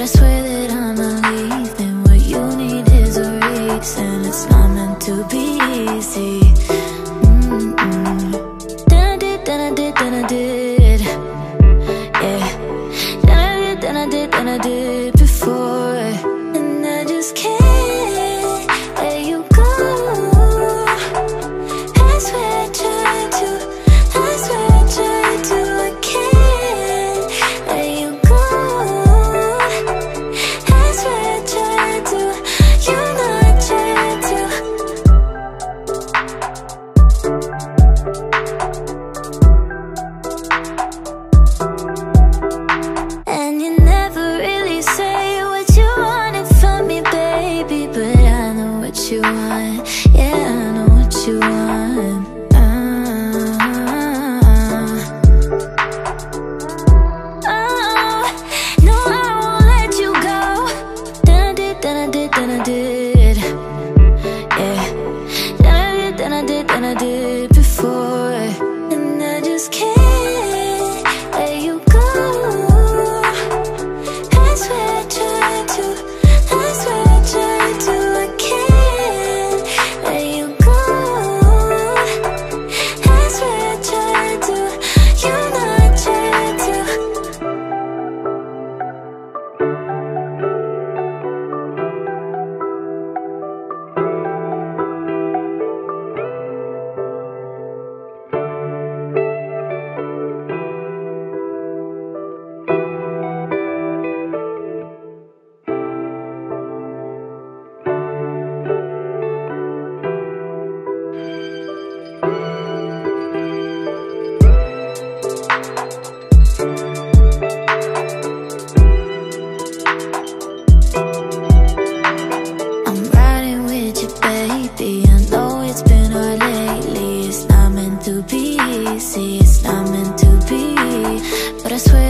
But I swear that not meant to be. But I swear